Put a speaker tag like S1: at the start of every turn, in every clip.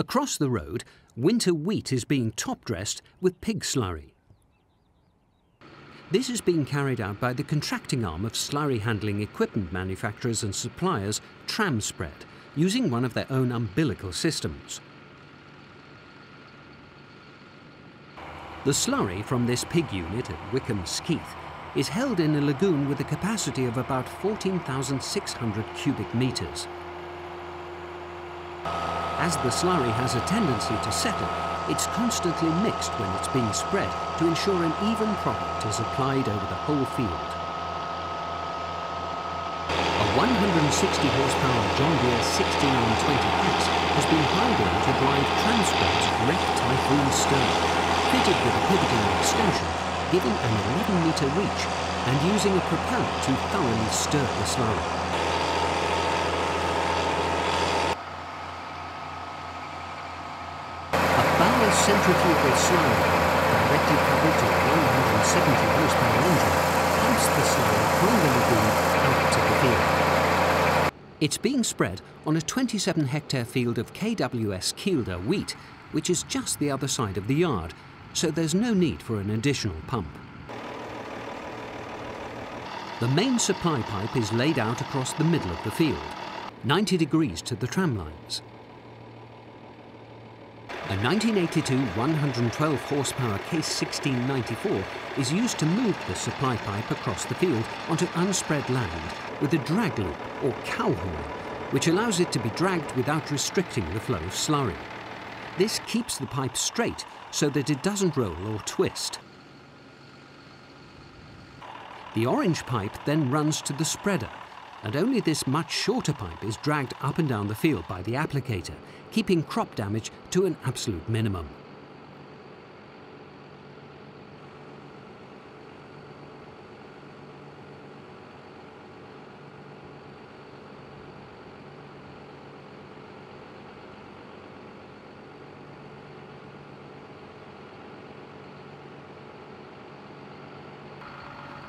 S1: Across the road, winter wheat is being top-dressed with pig slurry. This is being carried out by the contracting arm of slurry handling equipment manufacturers and suppliers, Tramspread, using one of their own umbilical systems. The slurry from this pig unit at Wickham Skeith is held in a lagoon with a capacity of about 14,600 cubic metres. As the slurry has a tendency to settle, it's constantly mixed when it's being spread to ensure an even product is applied over the whole field. A 160 horsepower John Deere 6920S has been hired in to drive Tramspread's Reck Typhoon stirrer, fitted with a pivoting extension, giving an 11 metre reach and using a propeller to thoroughly stir the slurry. Centrifugal slurry, directly coupled to a 170 horsepower engine, pumps the slurry from the lagoon out to the field. It's being spread on a 27 hectare field of KWS Kielder wheat, which is just the other side of the yard, so there's no need for an additional pump. The main supply pipe is laid out across the middle of the field, 90 degrees to the tram lines. A 1982 112 horsepower Case 1694 is used to move the supply pipe across the field onto unspread land with a drag loop or cow horn, which allows it to be dragged without restricting the flow of slurry. This keeps the pipe straight so that it doesn't roll or twist. The orange pipe then runs to the spreader, and only this much shorter pipe is dragged up and down the field by the applicator, keeping crop damage to an absolute minimum.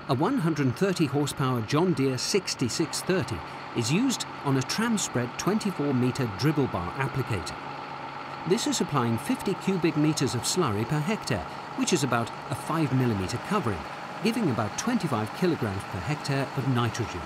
S1: A 130 horsepower John Deere 6630 is used on a Tramspread 24 metre dribble bar applicator. This is applying 50 cubic metres of slurry per hectare, which is about a 5 millimetre covering, giving about 25 kilograms per hectare of nitrogen.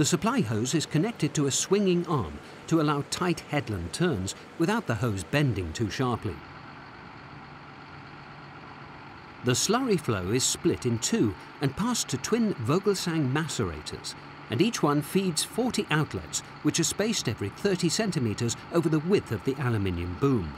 S1: The supply hose is connected to a swinging arm to allow tight headland turns without the hose bending too sharply. The slurry flow is split in two and passed to twin Vogelsang macerators, and each one feeds 40 outlets, which are spaced every 30 centimetres over the width of the aluminium boom.